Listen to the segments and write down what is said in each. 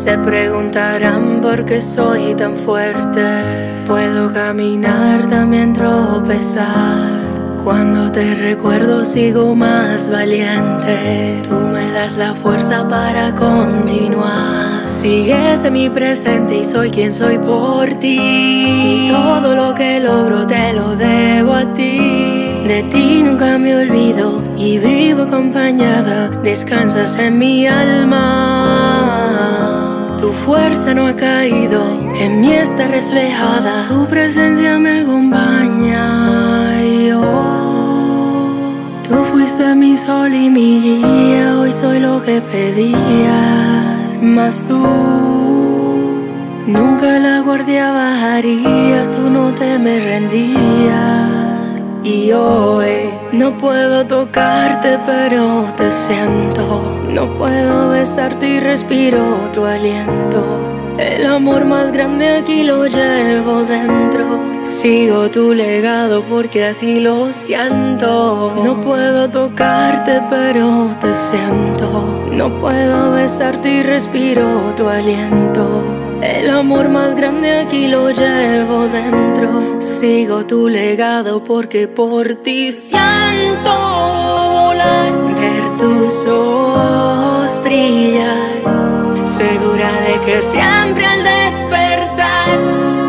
Se preguntarán por qué soy tan fuerte. Puedo caminar, también tropezar. Cuando te recuerdo sigo más valiente. Tú me das la fuerza para continuar. Sigues en mi presente y soy quien soy por ti. Y todo lo que logro te lo debo a ti. De ti nunca me olvido y vivo acompañada. Descansas en mi alma. Tu fuerza no ha caído, en mí está reflejada. Tu presencia me acompaña. Y yo, tú fuiste mi sol y mi guía. Hoy soy lo que pedías, mas tú. Nunca la guardia bajarías, tú no te me rendías. Y hoy no puedo tocarte, pero te siento. No puedo besarte y respiro tu aliento. El amor más grande aquí lo llevo dentro. Sigo tu legado porque así lo siento. No puedo tocarte, pero te siento. No puedo besarte y respiro tu aliento. El amor más grande aquí lo llevo dentro. Sigo tu legado porque por ti siento volar. Ver tus ojos brillar. Segura de que siempre al despertar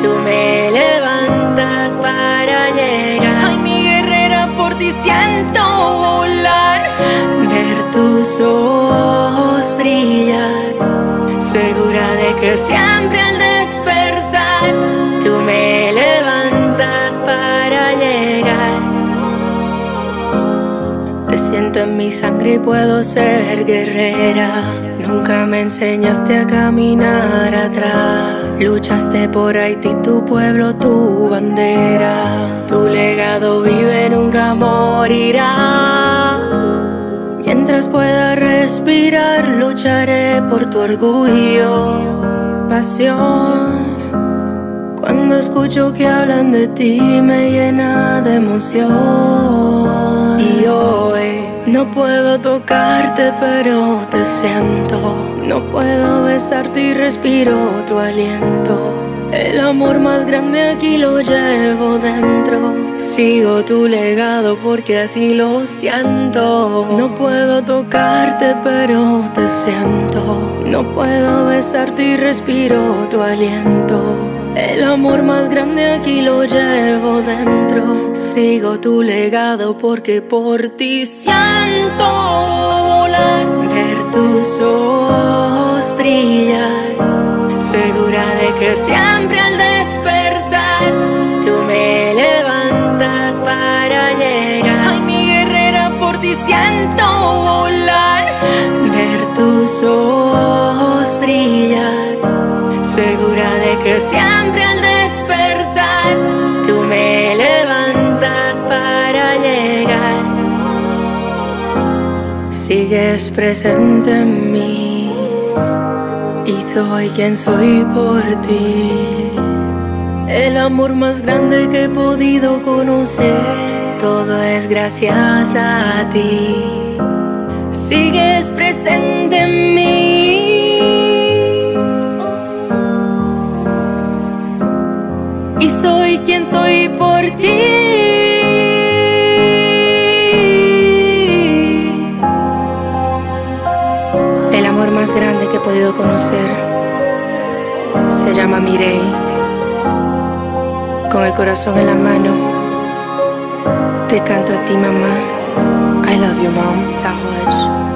tú me levantas para llegar. Ay, mi guerrera, por ti siento volar. Ver tus ojos brillar segura de que siempre al despertar tú me levantas para llegar. Te siento en mi sangre y puedo ser guerrera. Nunca me enseñaste a caminar atrás. Luchaste por Haití, tu pueblo, tu bandera. Tu legado vive, nunca morirá. Mientras pueda respirar, lucharé por tu orgullo, pasión. Cuando escucho que hablan de ti, me llena de emoción. Y hoy no puedo tocarte, pero te siento. No puedo besarte y respiro tu aliento. El amor más grande aquí lo llevo dentro. Sigo tu legado porque así lo siento. No puedo tocarte, pero te siento. No puedo besarte y respiro tu aliento. El amor más grande aquí lo llevo dentro. Sigo tu legado porque por ti siento volar. Ver tus ojos brillar segura de que siempre siento volar. Ver tus ojos brillar, segura de que siempre al despertar tú me levantas para llegar. Sigues presente en mí y soy quien soy por ti. El amor más grande que he podido conocer, todo es gracias a ti. Sigues presente en mí. Y soy quien soy por ti. El amor más grande que he podido conocer se llama Mirei. Con el corazón en la mano, te canto a ti, mamá. I love you, mom. Savage.